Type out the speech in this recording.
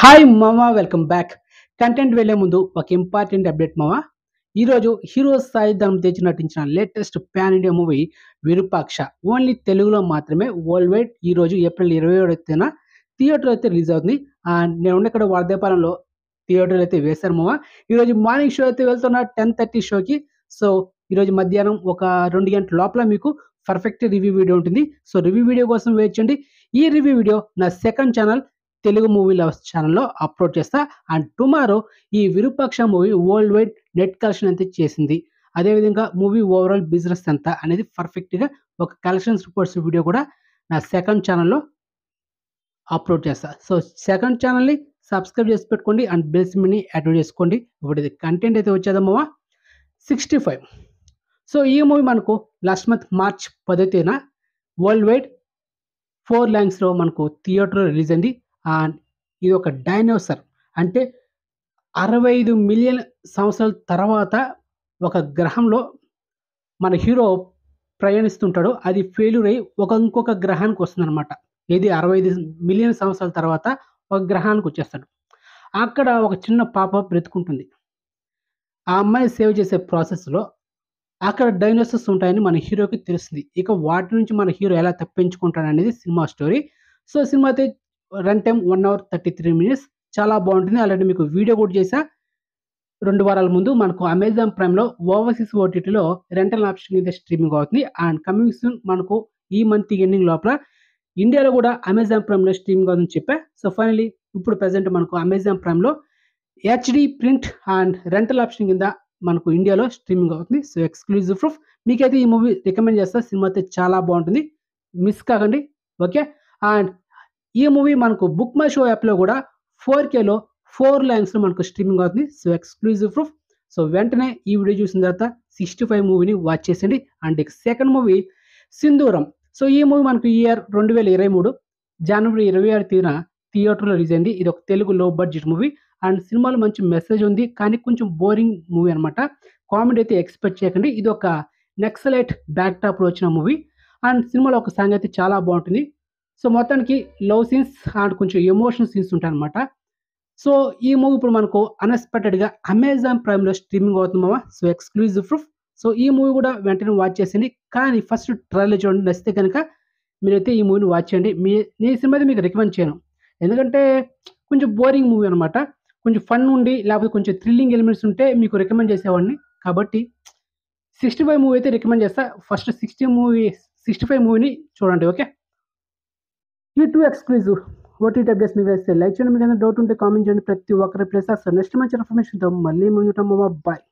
Hi మామా welcome back content వెళ్ళే ముందు ఒక ఇంపార్టెంట్ అప్డేట్ మామా ఈరోజు హీరో సాయి ధర్మ తేజ్ నటించిన latest pan India movie Virupaksha. Only తెలుగులో మాత్రమే వరల్డ్ వైడ్ ఈ రోజు ఏప్రిల్ ఇరవై ఏడు తేదీన థియేటర్ అయితే రిలీజ్ అవుతుంది. నేను ఉన్న ఇక్కడ వార్దేపాలెంలో థియేటర్ అయితే వేశారు మామ ఈరోజు మార్నింగ్ షో అయితే వెళ్తున్నా టెన్ థర్టీ షోకి సో ఈరోజు మధ్యాహ్నం ఒక రెండు గంటల లోపల మీకు పర్ఫెక్ట్ రివ్యూ వీడియో ఉంటుంది. సో రివ్యూ వీడియో కోసం వేచండి ఈ రివ్యూ వీడియో నా second channel Telugu movie lovers ఛానల్లో అప్లోడ్ చేస్తా. అండ్ టుమారో ఈ Virupaksha movie worldwide net collection అయితే చేసింది. అదేవిధంగా మూవీ ఓవరాల్ బిజినెస్ ఎంత అనేది పర్ఫెక్ట్గా ఒక కలెక్షన్స్ రిపోర్ట్స్ వీడియో కూడా నా సెకండ్ ఛానల్లో అప్లోడ్ చేస్తా. సో సెకండ్ ఛానల్ని సబ్స్క్రైబ్ చేసి పెట్టుకోండి అండ్ బెల్స్ మిని యాడ్ చేసుకోండి. ఇప్పుడు ఇది కంటెంట్ అయితే వచ్చేదమ్మా. సిక్స్టీ ఫైవ్ సో ఈ మూవీ మనకు లాస్ట్ మంత్ మార్చ్ పదో తేదీన వరల్డ్ వైడ్ ఫోర్ ల్యాంగ్స్లో మనకు థియేటర్లో రిలీజ్ అయింది. ఇది ఒక డైనోసర్. అంటే అరవై ఐదు మిలియన్ సంవత్సరాల తర్వాత ఒక గ్రహంలో మన హీరో ప్రయాణిస్తుంటాడు. అది ఫెయిల్యూర్ అయ్యి ఒక ఇంకొక గ్రహానికి వస్తుందన్నమాట. ఇది అరవై ఐదు మిలియన్ సంవత్సరాల తర్వాత ఒక గ్రహానికి వచ్చేస్తాడు. అక్కడ ఒక చిన్న పాప బ్రతుకుంటుంది. ఆ అమ్మాయి సేవ్ చేసే ప్రాసెస్లో అక్కడ డైనోసర్స్ ఉంటాయని మన హీరోకి తెలుస్తుంది. ఇక వాటి నుంచి మన హీరో ఎలా తప్పించుకుంటాడు అనేది సినిమా స్టోరీ. సో సినిమా అయితే run time one hour thirty three minutes. చాలా బాగుంటుంది. ఆల్రెడీ మీకు వీడియో కూడా చేసా రెండు వారాల ముందు మనకు అమెజాన్ ప్రైమ్లో ఓవర్సీస్ ఓటీటీలో రెంటల్ ఆప్షన్ కింద స్ట్రీమింగ్ అవుతుంది. అండ్ కమింగ్ సూన్ మనకు ఈ మంత్ ఎండింగ్ లోపల ఇండియాలో కూడా అమెజాన్ ప్రైమ్లో స్ట్రీమింగ్ అవుతుందని చెప్పా. సో ఫైనలీ ఇప్పుడు ప్రజెంట్ మనకు Amazon ప్రైమ్లో HD print and rental option కింద మనకు ఇండియాలో స్ట్రీమింగ్ అవుతుంది. So exclusive proof. మీకైతే ఈ మూవీ రికమెండ్ చేస్తా. సినిమా అయితే చాలా బాగుంటుంది. మిస్ కాకండి. ఓకే. అండ్ ఈ మూవీ మనకు బుక్ మై షో యాప్లో కూడా ఫోర్ కేలో ఫోర్ లైన్స్లో మనకు స్ట్రీమింగ్ అవుతుంది. So exclusive proof. సో వెంటనే ఈ వీడియో చూసిన తర్వాత సిక్స్టీ ఫైవ్ మూవీని వాచ్ చేసేయండి. And second movie Sindhooram. So ఈ మూవీ మనకు ఇయర్ రెండు వేల ఇరవై మూడు జనవరి ఇరవై ఆరు తీరిన థియేటర్లో రిలీజ్ అయింది. ఇది ఒక తెలుగు లో బడ్జెట్ మూవీ. అండ్ సినిమాలో మంచి మెసేజ్ ఉంది. కానీ కొంచెం బోరింగ్ మూవీ అనమాట కామెడీ అయితే ఎక్స్పెక్ట్ చేయకండి. ఇది ఒక నెక్సలైట్ బ్యాక్ టాప్లో వచ్చిన మూవీ. అండ్ సినిమాలో ఒక సాంగ్ అయితే చాలా బాగుంటుంది. సో మొత్తానికి లవ్ సీన్స్ అండ్ కొంచెం ఎమోషనల్ సీన్స్ ఉంటాయి అనమాట సో ఈ మూవీ ఇప్పుడు మనకు అన్ఎక్స్పెక్టెడ్గా అమెజాన్ ప్రైమ్లో స్ట్రీమింగ్ అవుతుంది మామ. సో ఎక్స్క్లూజివ్ ప్రూఫ్ సో ఈ మూవీ కూడా వెంటనే వాచ్ చేసింది కానీ ఫస్ట్ ట్రైలర్ చూడండి. నచ్చితే కనుక మీరైతే ఈ మూవీని వాచ్ చేయండి. మీ నేను సినిమా అయితే మీకు రికమెండ్ చేయను. ఎందుకంటే కొంచెం బోరింగ్ మూవీ అనమాట కొంచెం ఫన్ ఉండి లేకపోతే కొంచెం థ్రిల్లింగ్ ఎలిమెంట్స్ ఉంటే మీకు రికమెండ్ చేసేవాడిని. కాబట్టి సిక్స్టీ ఫైవ్ మూవీ అయితే రికమెండ్ చేస్తా. First sixty movie sixty five మూవీని చూడండి. ఓకే? ఈ టూ ఎక్స్క్లూజివ్ ఓటీటీ అప్డేట్స్ మీకు వేస్తే లైక్ చేయండి. మీకు ఏదైనా డౌట్ ఉంటే కామెంట్ చేయండి. ప్రతి ఒక్కరి ప్లేస్ నెక్స్ట్ మంచి ఇన్ఫర్మేషన్తో మళ్ళీ ముందుంటాం. బాయ్